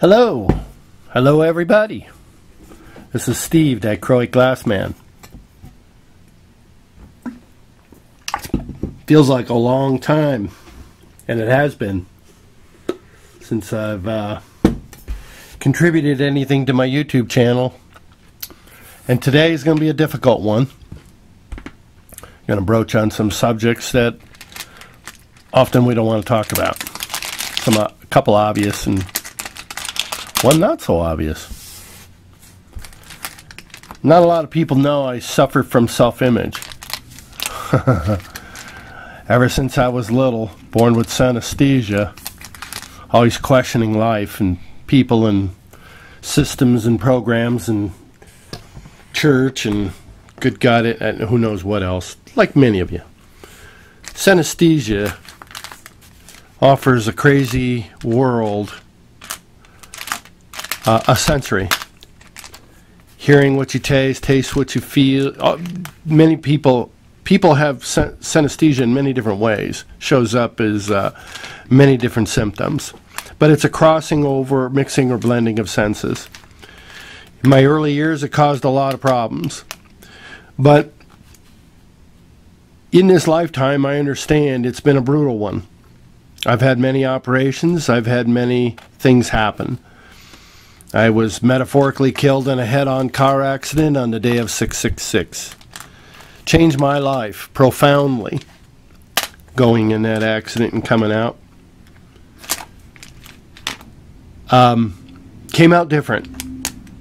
Hello. Hello, everybody. This is Steve, Dichroic Glassman. Feels like a long time, and it has been, since I've uh, contributed anything to my YouTube channel. And today is going to be a difficult one. I'm going to broach on some subjects that often we don't want to talk about. Some uh, a couple obvious and one not so obvious. Not a lot of people know I suffer from self-image. Ever since I was little, born with synesthesia, always questioning life and people and systems and programs and church and good God, it, and who knows what else, like many of you. Synesthesia offers a crazy world, uh, a sensory. Hearing what you taste, taste what you feel. Uh, many people people have sen- synesthesia in many different ways. Shows up as uh, many different symptoms, but it's a crossing over, mixing, or blending of senses. In my early years, it caused a lot of problems, but in this lifetime, I understand it's been a brutal one. I've had many operations, I've had many things happen. I was metaphorically killed in a head on car accident on the day of 666. Changed my life profoundly going in that accident and coming out. Um, came out different.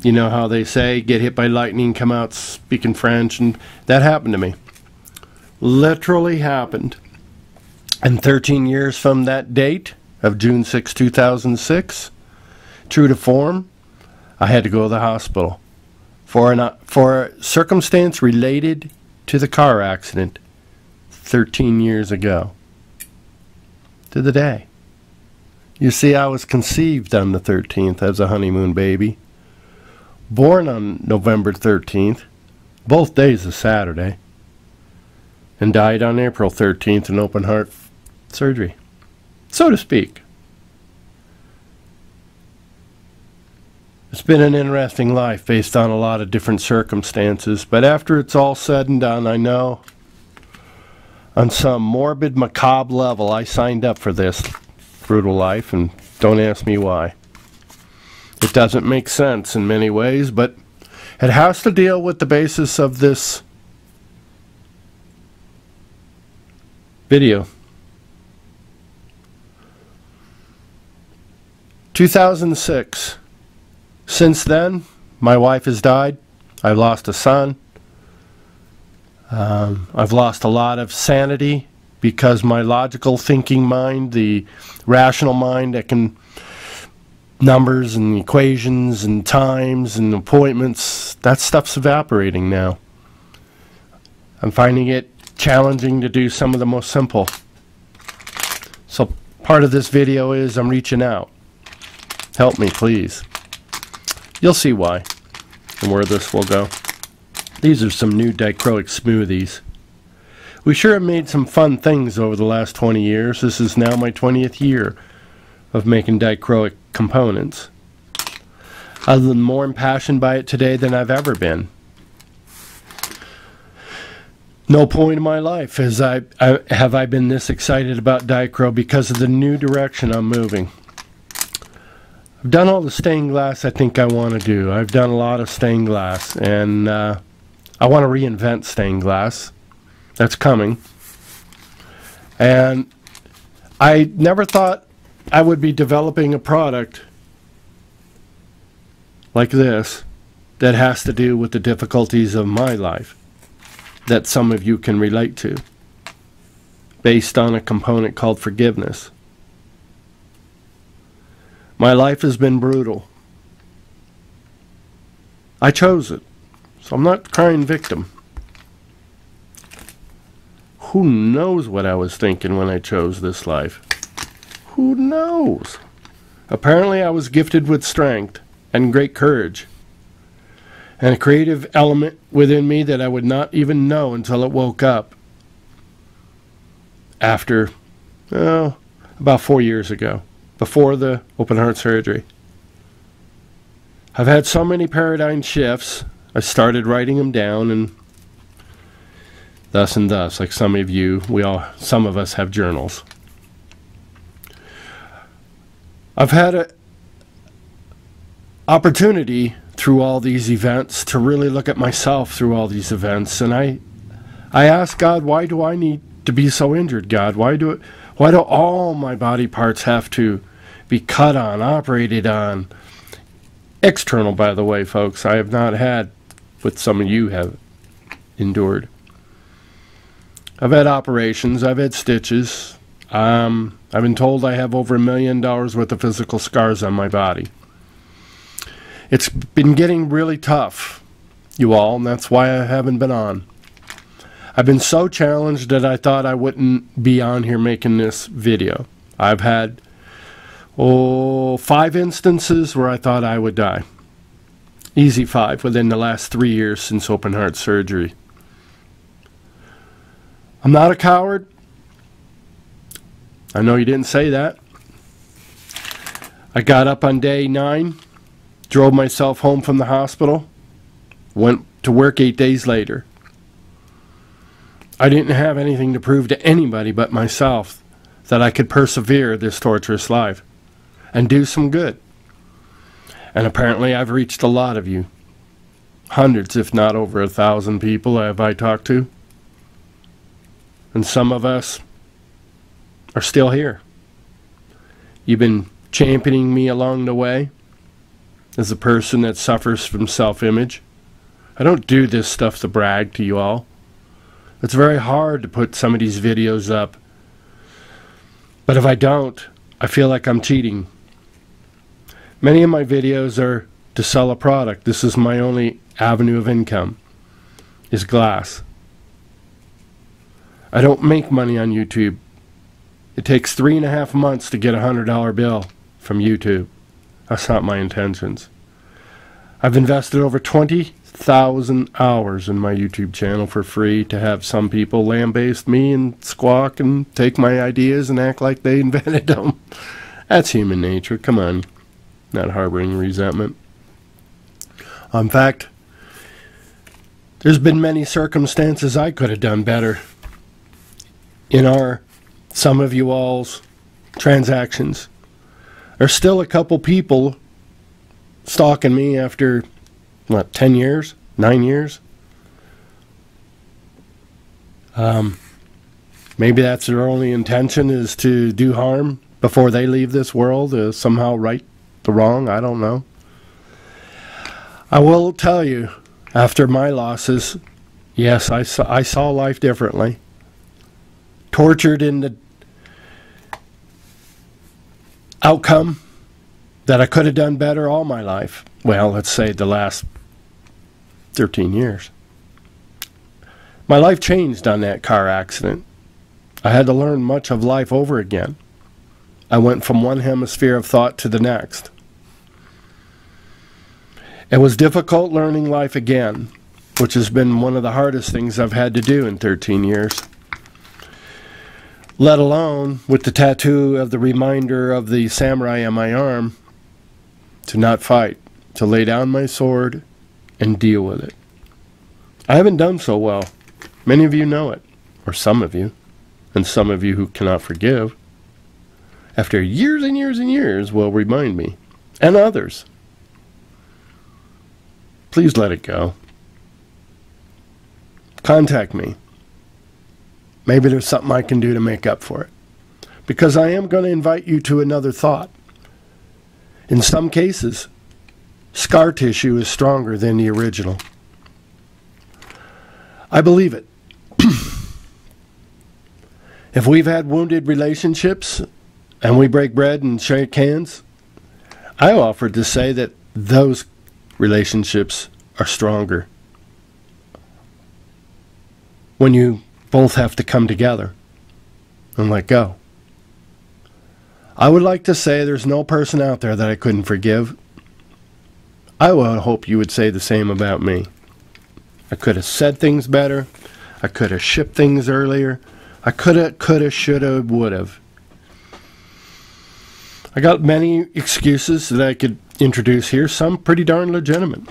You know how they say, get hit by lightning, come out speaking French, and that happened to me. Literally happened. And 13 years from that date of June 6, 2006, true to form, I had to go to the hospital for, an, for a circumstance related to the car accident 13 years ago. To the day. You see, I was conceived on the 13th as a honeymoon baby, born on November 13th, both days of Saturday, and died on April 13th in open heart surgery, so to speak. It's been an interesting life based on a lot of different circumstances, but after it's all said and done, I know on some morbid, macabre level, I signed up for this brutal life, and don't ask me why. It doesn't make sense in many ways, but it has to deal with the basis of this video. 2006. Since then, my wife has died. I've lost a son. Um, I've lost a lot of sanity because my logical thinking mind, the rational mind that can numbers and equations and times and appointments, that stuff's evaporating now. I'm finding it challenging to do some of the most simple. So part of this video is I'm reaching out. Help me, please. You'll see why and where this will go. These are some new dichroic smoothies. We sure have made some fun things over the last 20 years. This is now my 20th year of making dichroic components. I'm more impassioned by it today than I've ever been. No point in my life I, I have I been this excited about dichro because of the new direction I'm moving. I've done all the stained glass I think I want to do. I've done a lot of stained glass, and uh, I want to reinvent stained glass. That's coming. And I never thought I would be developing a product like this that has to do with the difficulties of my life that some of you can relate to based on a component called forgiveness. My life has been brutal. I chose it, so I'm not crying victim. Who knows what I was thinking when I chose this life? Who knows? Apparently, I was gifted with strength and great courage, and a creative element within me that I would not even know until it woke up after, oh, about four years ago before the open heart surgery. I've had so many paradigm shifts. I started writing them down and thus and thus. Like some of you, we all, some of us have journals. I've had an opportunity through all these events to really look at myself through all these events, and I, I ask God, why do I need to be so injured, God? Why do it? Why do all my body parts have to be cut on, operated on? External, by the way, folks. I have not had what some of you have endured. I've had operations, I've had stitches. Um, I've been told I have over a million dollars worth of physical scars on my body. It's been getting really tough, you all, and that's why I haven't been on. I've been so challenged that I thought I wouldn't be on here making this video. I've had oh, five instances where I thought I would die. Easy five within the last three years since open heart surgery. I'm not a coward. I know you didn't say that. I got up on day nine, drove myself home from the hospital, went to work eight days later. I didn't have anything to prove to anybody but myself that I could persevere this torturous life and do some good. And apparently, I've reached a lot of you. Hundreds, if not over a thousand people, have I talked to. And some of us are still here. You've been championing me along the way as a person that suffers from self image. I don't do this stuff to brag to you all. It's very hard to put some of these videos up. But if I don't, I feel like I'm cheating. Many of my videos are to sell a product. This is my only avenue of income, is glass. I don't make money on YouTube. It takes three and a half months to get a hundred dollar bill from YouTube. That's not my intentions. I've invested over 20,000 hours in my YouTube channel for free to have some people lambaste me and squawk and take my ideas and act like they invented them. That's human nature. Come on. Not harboring resentment. In fact, there's been many circumstances I could have done better in our, some of you all's transactions. There's still a couple people stalking me after, what, 10 years? 9 years? Um, maybe that's their only intention is to do harm before they leave this world, to somehow right wrong. I don't know. I will tell you, after my losses, yes, I saw, I saw life differently. Tortured in the outcome that I could have done better all my life. Well, let's say the last 13 years. My life changed on that car accident. I had to learn much of life over again. I went from one hemisphere of thought to the next. It was difficult learning life again, which has been one of the hardest things I've had to do in 13 years. Let alone with the tattoo of the reminder of the samurai on my arm to not fight, to lay down my sword and deal with it. I haven't done so well. Many of you know it, or some of you, and some of you who cannot forgive, after years and years and years, will remind me, and others. Please let it go. Contact me. Maybe there's something I can do to make up for it. Because I am going to invite you to another thought. In some cases, scar tissue is stronger than the original. I believe it. if we've had wounded relationships and we break bread and shake hands, I offer to say that those relationships are stronger. When you both have to come together and let go. I would like to say there's no person out there that I couldn't forgive. I would hope you would say the same about me. I could have said things better. I could have shipped things earlier. I could have, could have, should have, would have. I got many excuses that I could introduce here, some pretty darn legitimate.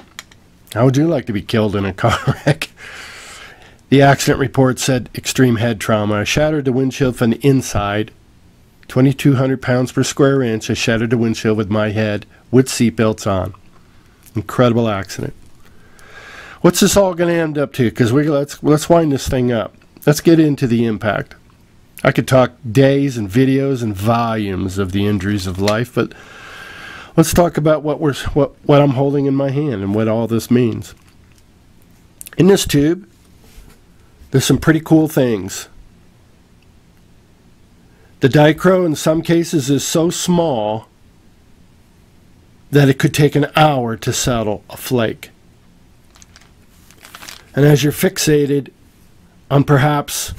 How would you like to be killed in a car wreck? The accident report said extreme head trauma. I shattered the windshield from the inside. 2,200 pounds per square inch. I shattered the windshield with my head with seatbelts on. Incredible accident. What's this all going to end up to? Because we let's let's wind this thing up. Let's get into the impact. I could talk days and videos and volumes of the injuries of life, but let's talk about what we're what what I'm holding in my hand and what all this means. In this tube, there's some pretty cool things. The dichro in some cases is so small that it could take an hour to settle a flake. And as you're fixated on perhaps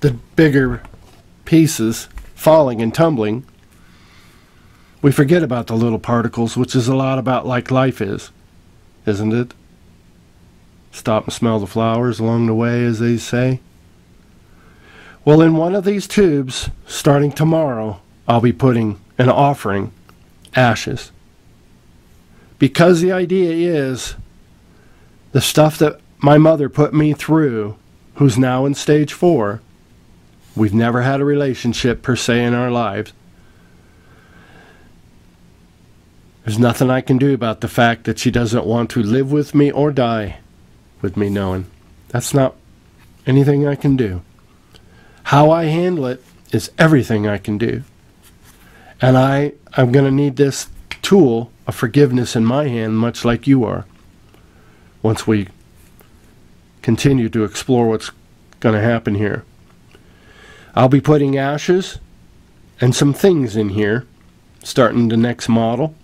the bigger pieces falling and tumbling, we forget about the little particles, which is a lot about like life is, isn't it? Stop and smell the flowers along the way, as they say. Well, in one of these tubes, starting tomorrow, I'll be putting an offering ashes. Because the idea is the stuff that my mother put me through, who's now in stage four, we've never had a relationship per se in our lives. There's nothing I can do about the fact that she doesn't want to live with me or die with me knowing. That's not anything I can do. How I handle it is everything I can do. And I, I'm going to need this tool of forgiveness in my hand, much like you are, once we continue to explore what's going to happen here. I'll be putting ashes and some things in here, starting the next model,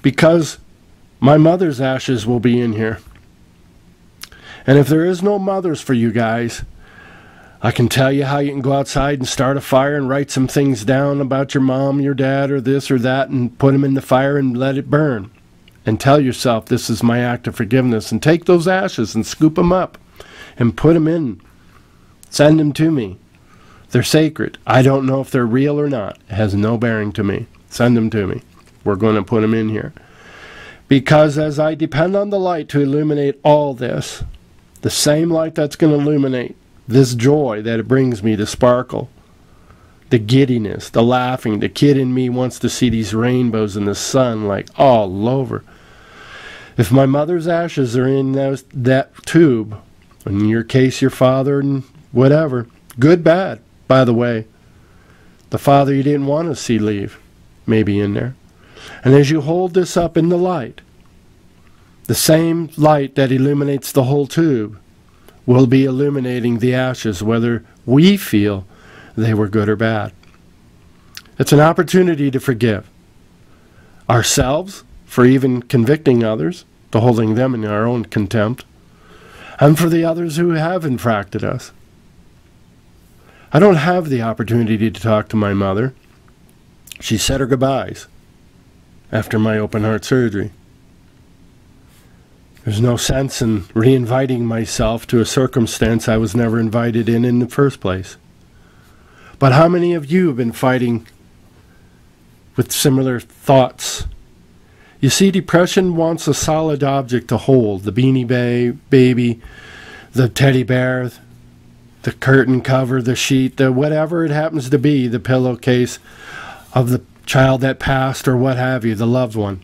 because my mother's ashes will be in here. And if there is no mothers for you guys, I can tell you how you can go outside and start a fire and write some things down about your mom, your dad, or this or that, and put them in the fire and let it burn. And tell yourself, this is my act of forgiveness. And take those ashes and scoop them up and put them in. Send them to me. They're sacred. I don't know if they're real or not. It has no bearing to me. Send them to me. We're going to put them in here. Because as I depend on the light to illuminate all this, the same light that's going to illuminate this joy that it brings me to sparkle, the giddiness, the laughing. The kid in me wants to see these rainbows in the sun like all over. If my mother's ashes are in those, that tube, in your case, your father and whatever, good, bad, by the way, the father you didn't want to see leave, may be in there. And as you hold this up in the light, the same light that illuminates the whole tube will be illuminating the ashes, whether we feel they were good or bad. It's an opportunity to forgive ourselves for even convicting others, to holding them in our own contempt, and for the others who have infracted us. I don't have the opportunity to talk to my mother. She said her goodbyes after my open heart surgery. There's no sense in reinviting myself to a circumstance I was never invited in in the first place. But how many of you have been fighting with similar thoughts? You see, depression wants a solid object to hold the beanie bay, baby, the teddy bear, the curtain cover, the sheet, the whatever it happens to be, the pillowcase of the child that passed or what have you, the loved one.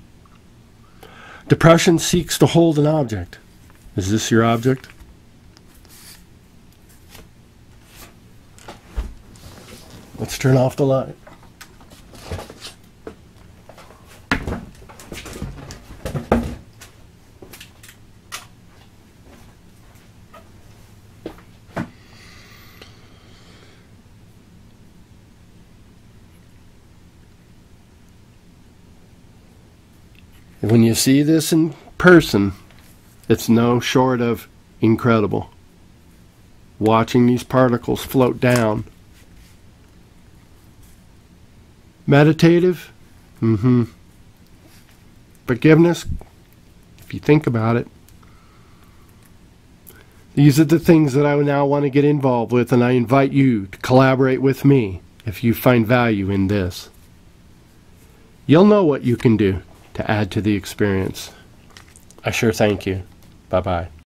Depression seeks to hold an object. Is this your object? Let's turn off the light. When you see this in person, it's no short of incredible. Watching these particles float down. Meditative? Mm hmm. Forgiveness? If you think about it. These are the things that I now want to get involved with, and I invite you to collaborate with me if you find value in this. you'll know what you can do to add to the experience. I sure thank you. Bye bye.